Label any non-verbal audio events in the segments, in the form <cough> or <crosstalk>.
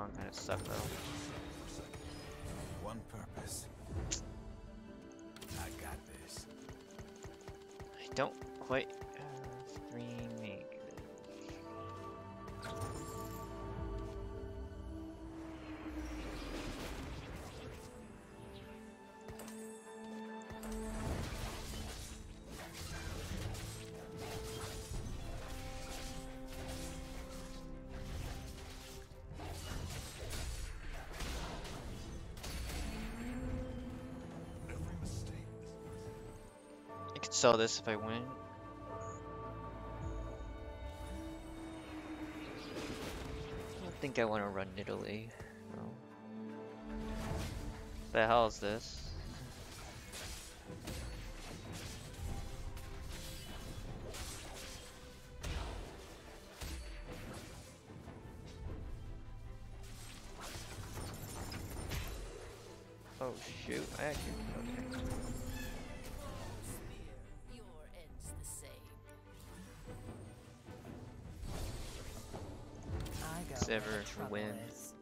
Wukong kind of suck though? One purpose. I got this. I don't quite. Uh, three sell this if I win. I don't think I want to run Italy. No. The hell is this? Oh shoot, I actually go Sivir where the trouble wins. is.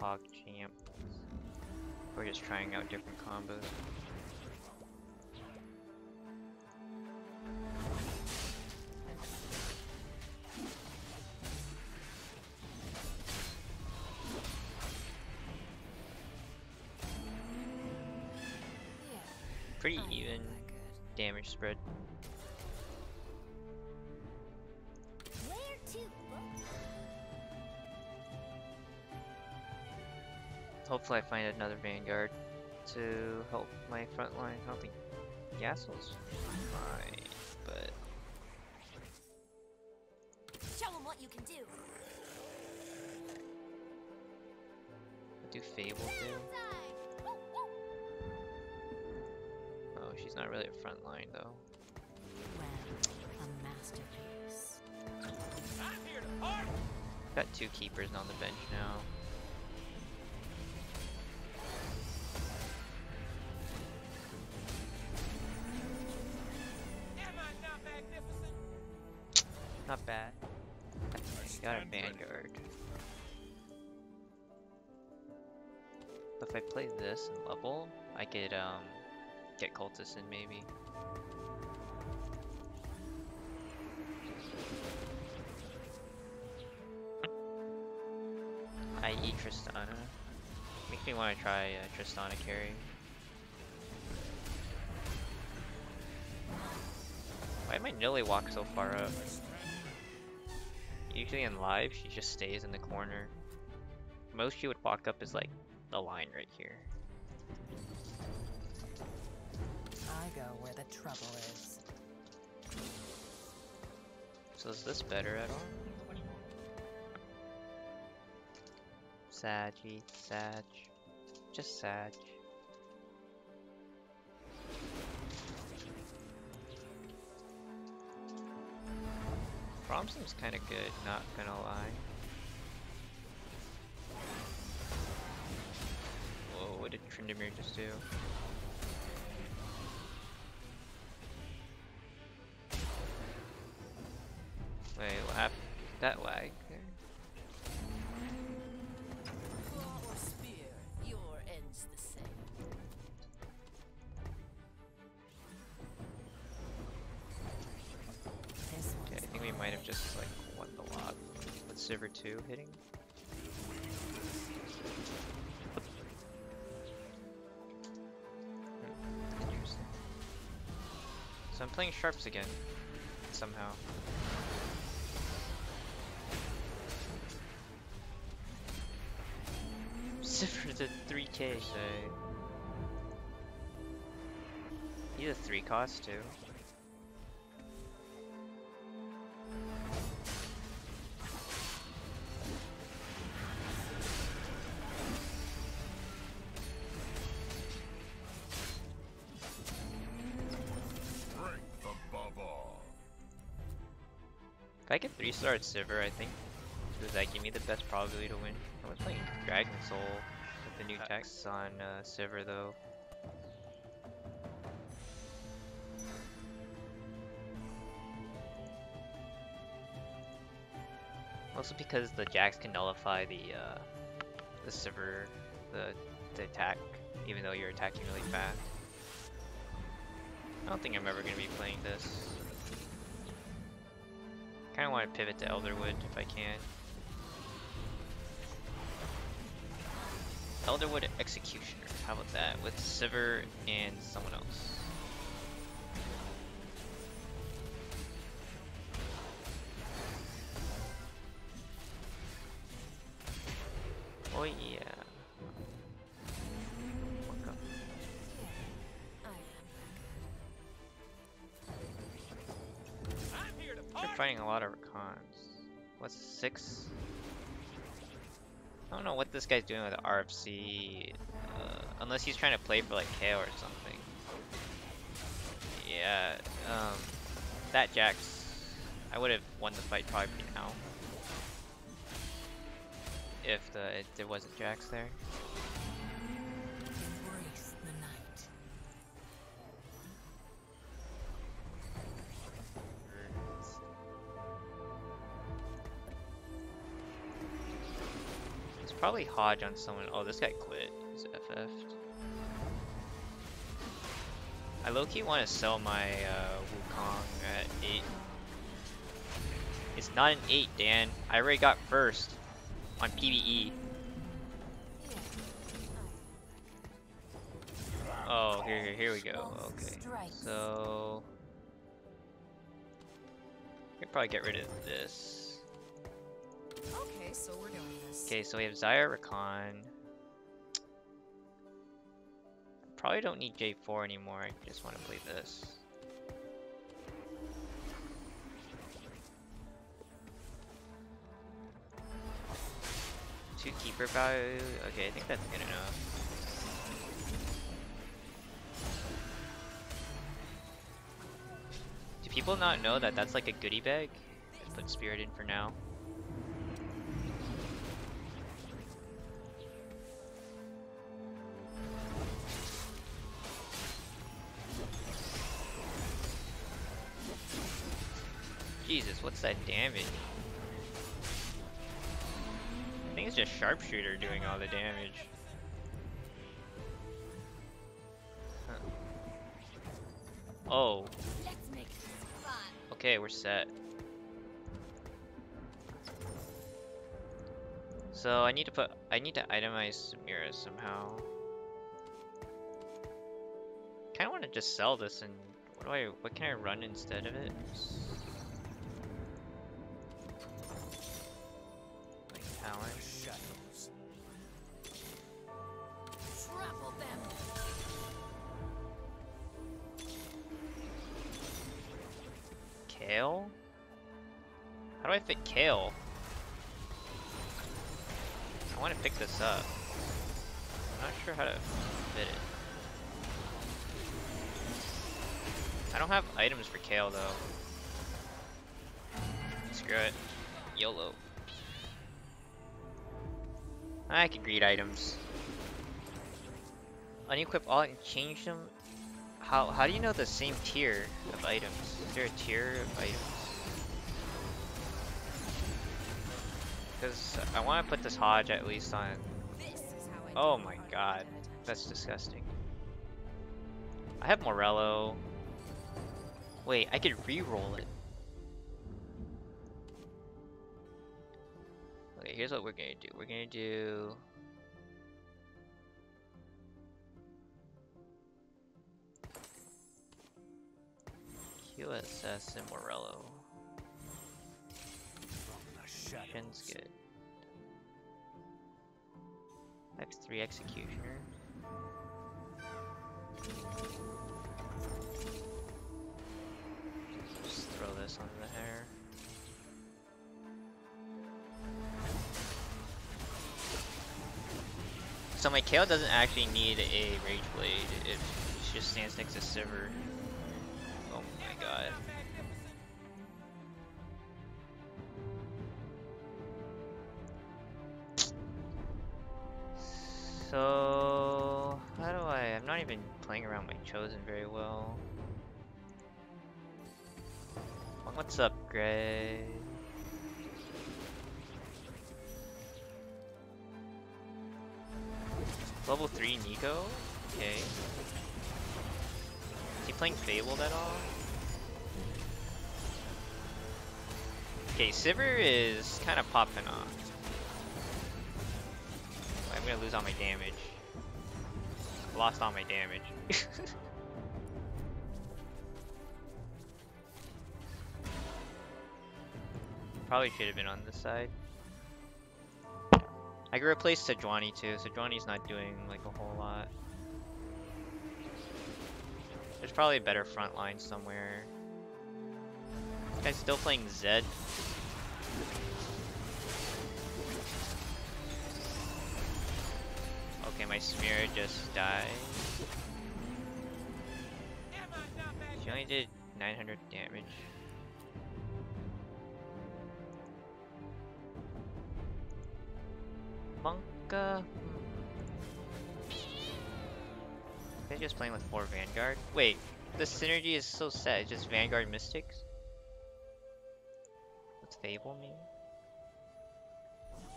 Pog champ. We're just trying out different combos. Pretty even damage spread. Hopefully I find another Vanguard to help my front line. I don't think Yassel's fine, but Show them what you can do. I do Fable too. Oh, she's not really a front line though. Well, a masterpiece. Got two keepers on the bench now. Got a. Vanguard. But if I play this and level, I could um get cultists in maybe. I.e. Tristana. Makes me want to try uh, Tristana carry. Why am I Nilly walk so far up? Usually in live, she just stays in the corner. Most she would walk up is like the line right here. I go where the trouble is. So is this better at all? Saggy, Sag. Just Sag. Prom seems kinda good, not gonna lie. Whoa, what did Tryndamere just do? 2 hitting. So I'm playing sharps again, somehow. <laughs> Silver to 3k, say. He's a 3 cost too. I could three star at Sivir, I think does that give me the best probability to win? I was playing Dragon Soul with the new text on uh, Sivir though. Also because the Jax can nullify the uh, the Sivir, the, the attack, even though you're attacking really fast. I don't think I'm ever going to be playing this. I kinda want to pivot to Elderwood if I can. Elderwood Executioner. How about that? With Sivir and someone else. Oh yeah. Fighting a lot of Rakans. What's six? I don't know what this guy's doing with RFC, uh, unless he's trying to play for like KO or something. Yeah, um, that Jax, I would have won the fight probably now. If the there wasn't Jax there. Probably Hodge on someone. Oh, this guy quit. He's FF'd. I low-key want to sell my uh, Wukong at 8. It's not an 8, Dan. I already got first on PvE. Oh, here, here, here we go. Okay. So... We could probably get rid of this. Okay, so we're doing this. Okay, so we have Zyra Rakan. Probably don't need J4 anymore, I just want to play this. Two keeper value. Okay, I think that's good enough. Do people not know that that's like a goodie bag? I put spirit in for now. That damage? I think it's just sharpshooter doing all the damage. Huh. Oh, okay, we're set. So I need to put, I need to itemize Samira somehow. Kinda wanna just sell this and what do I, what can I run instead of it? This up. I'm not sure how to fit it. I don't have items for Kayle though. Screw it. YOLO. I can read items. Unequip all and change them how how do you know the same tier of items? Is there a tier of items? Because I want to put this Hodge at least on. This is how I Oh my god, that's disgusting. I have Morello. Wait, I could re-roll it. Okay, here's what we're gonna do. We're gonna do. QSS and Morello. From the Shin's shadows. Good. X3 Executioner. Just throw this on the hair. So my Kayle doesn't actually need a Rage Blade, it just stands next to Sivir. Oh my god. What's up, Gray? Level 3 Neeko? Okay. Is he playing Fabled at all? Okay, Sivir is kind of popping off. I'm gonna lose all my damage. Lost all my damage. <laughs> Probably should have been on this side. I could replace Sejuani too. Sejuani's not doing like a whole lot. There's probably a better front line somewhere. This guy's still playing Zed. Okay, my smear just died. She only did 900 damage. Monka. Hmm. They're just playing with four Vanguard. Wait, the synergy is so set. It's just Vanguard Mystics. What's Fable mean?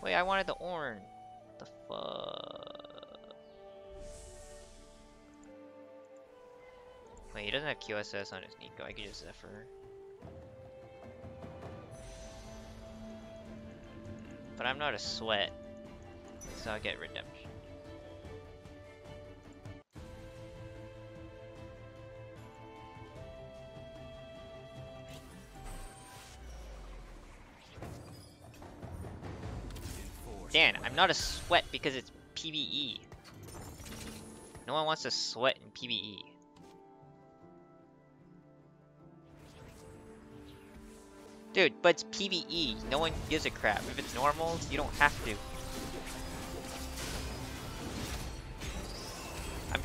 Wait, I wanted the Ornn. What the fuck? Wait, he doesn't have QSS on his Neeko. I could just Zephyr. But I'm not a sweat. So I'll get redemption. Dan, I'm not a sweat because it's PvE. No one wants to sweat in PvE. Dude, but it's PvE. No one gives a crap. If it's normal, you don't have to.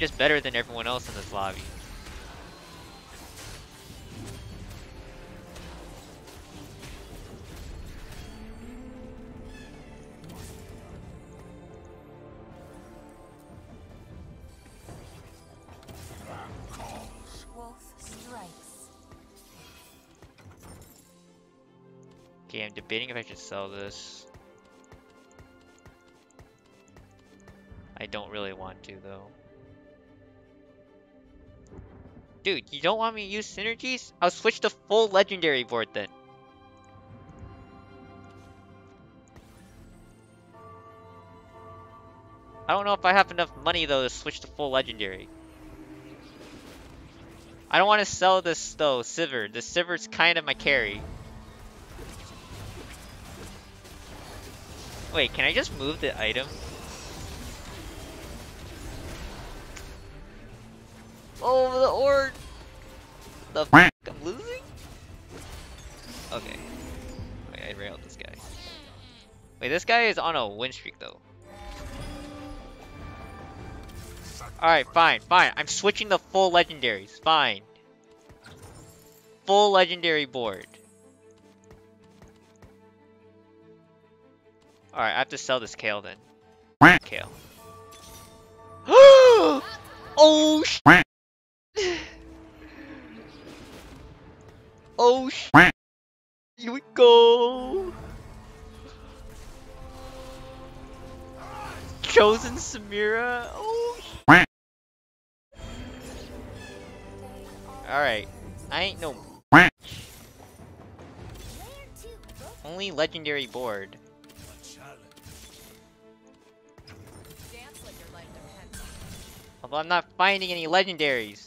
Just better than everyone else in this lobby. Okay, I'm debating if I should sell this. I don't really want to though. Dude, you don't want me to use synergies? I'll switch to full legendary board then. I don't know if I have enough money though to switch to full legendary. I don't want to sell this though, Sivir. The Sivir's kind of my carry. Wait, can I just move the item? Oh, the Ornn! The f I'm losing? Okay. Wait, I railed this guy. Wait, this guy is on a win streak though. Alright, fine, fine. I'm switching the full legendaries. Fine. Full legendary board. Alright, I have to sell this Kayle then. Kayle. <gasps> oh sh Oh sh Here we go. Chosen Samira. Oh sh Alright. I ain't no only legendary board. Although I'm not finding any legendaries.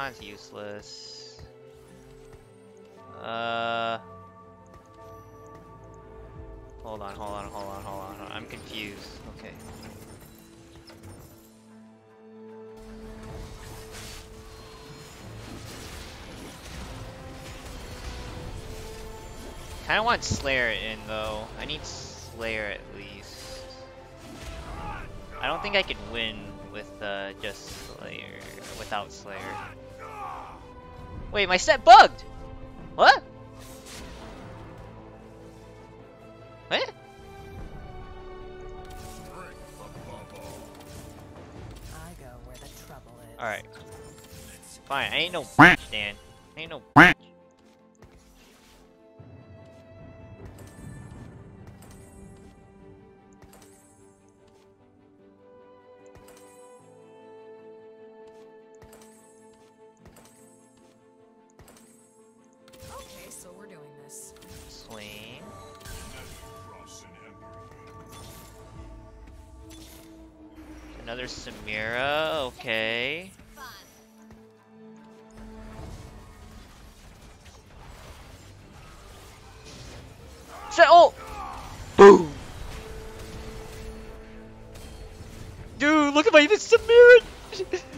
Uh, useless. Uh. Hold on, hold on, hold on, hold on. hold on. I'm confused. Okay. Kinda want Slayer in though. I need Slayer at least. I don't think I could win with uh, just Slayer, without Slayer. Wait, my set bugged! What? What? Alright. Fine, I ain't no bitch, Dan. I ain't no Another Samira, okay. Set oh! Boom! Dude, look at my Samira! <laughs>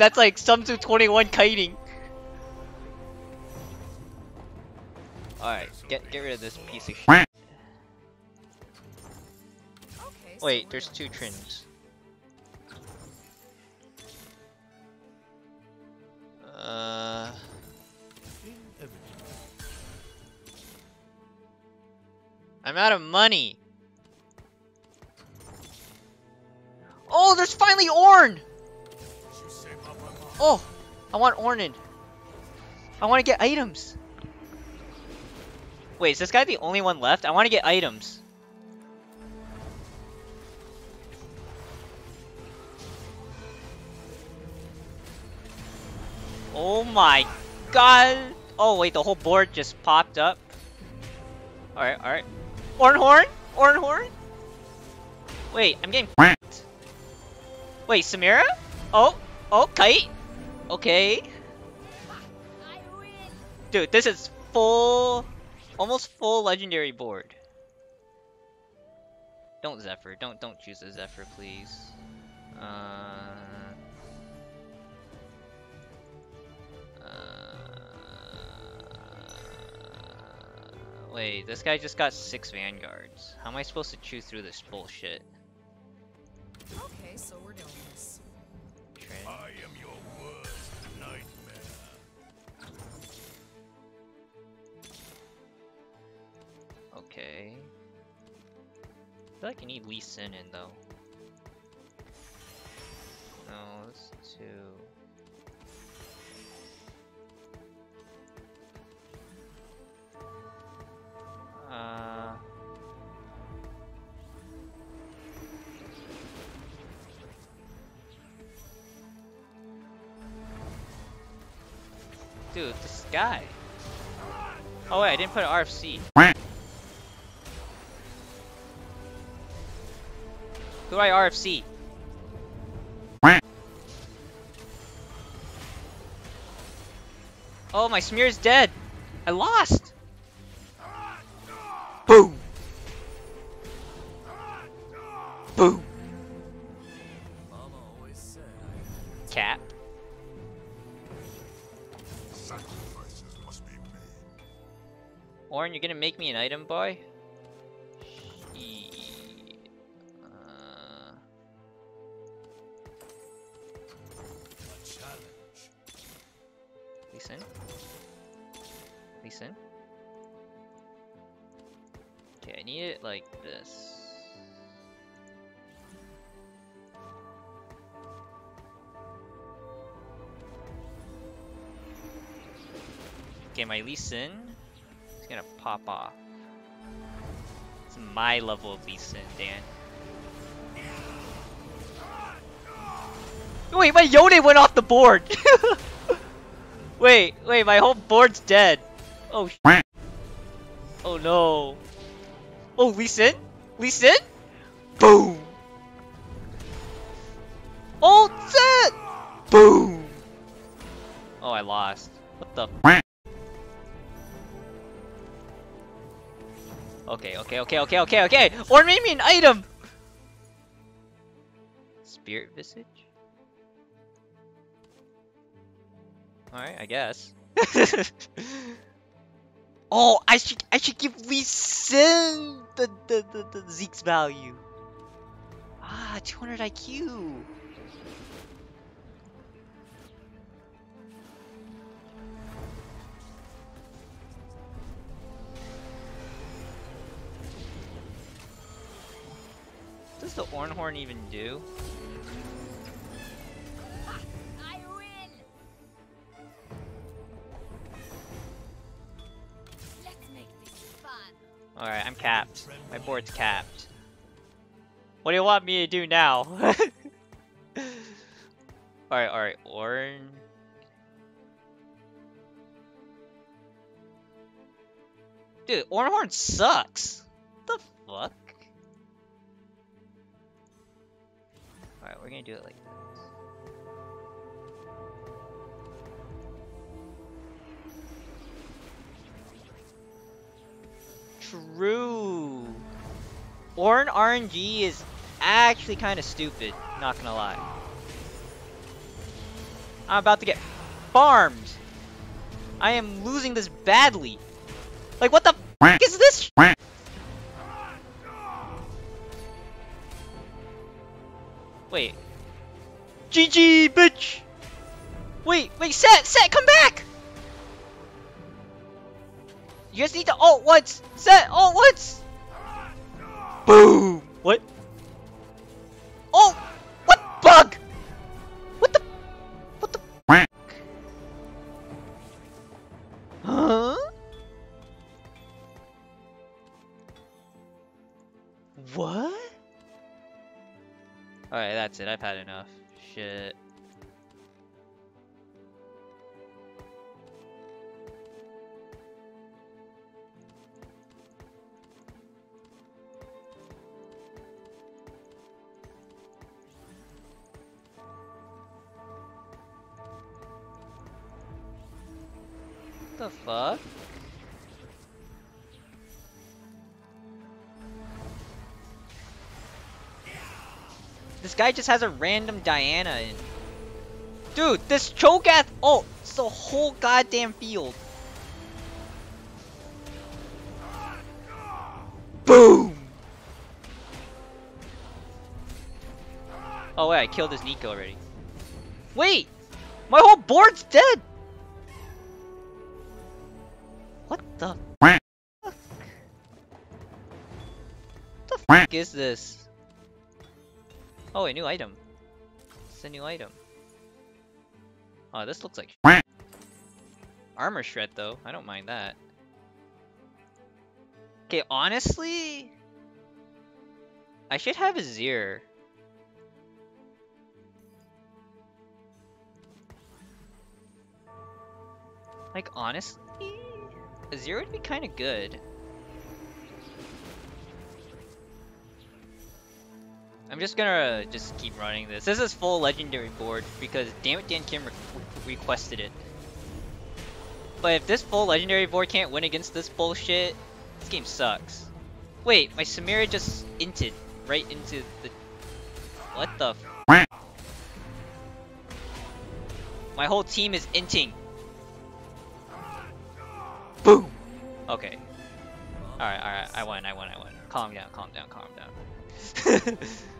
that's like SumTzu 21 kiting. Alright, get get rid of this piece of shit. Okay. So Wait, there's two this. trins. Uh, I'm out of money. Oh, there's finally Ornn! Oh, I want Ornid. I want to get items. Wait, is this guy the only one left? I want to get items. Oh my god! Oh wait, the whole board just popped up. Alright, alright. Ornhorn? Ornhorn? Wait, I'm getting. Wait, Samira? Oh, oh, Kite? Okay. Dude, this is full, almost full legendary board. Don't Zephyr. Don't don't choose a Zephyr, please. Uh. uh, Wait, this guy just got six vanguards. How am I supposed to chew through this bullshit? Okay, so we're doing this. Trin. Okay. I feel like I need Lee Sin in though. No, that's. Uh. Dude, this guy. Oh wait, I didn't put an RFC. Do I RFC? Oh, my smear is dead. I lost. Boom. Boom. Cat. always said I Cap. sacrifices must be made. Ornn, you're gonna make me an item, boy? My Lee Sin is gonna pop off. It's my level of Lee Sin, Dan. Wait, my Yone went off the board! <laughs> wait, wait, my whole board's dead. Oh, sh Oh no. Oh, Lee Sin? Lee Sin? Boom! Ult set! Boom! Oh, I lost. What the Okay, okay, okay, okay, okay, okay! Or maybe an item! Spirit Visage? Alright, I guess. <laughs> oh, I should I should give Lee Sin the, the, the, the Zeke's value. Ah, 200 IQ. Does the Ornhorn even do? Alright, I'm capped. My board's capped. What do you want me to do now? <laughs> alright, alright, Ornn. Dude, Ornhorn sucks! Gonna do it like this. True. Ornn RNG is actually kind of stupid, not gonna lie. I'm about to get farmed. I am losing this badly. Like, what the You guys need to ult once! Set, ult once! Boom! What? Oh! What bug? What the? What the? Huh? What? Alright, that's it. I've had enough. Shit. Guy just has a random Diana in. Dude, this Cho'Gath oh, ult! It's the whole goddamn field. Boom! Oh wait, I killed his Neeko already. Wait! My whole board's dead! What the fuck? the fuck is this? Oh, a new item. It's a new item. Oh, this looks like armor shred though. I don't mind that. Okay, honestly, I should have a Zir. Like honestly, a Zir would be kind of good. I'm just gonna just keep running this. This is full legendary board because damn it Dan Kim re requested it. But if this full legendary board can't win against this bullshit, this game sucks. Wait, my Samira just inted right into the... What the My whole team is inting. Boom! Okay. Alright, alright, I won, I won, I won. Calm down, calm down, calm down. <laughs>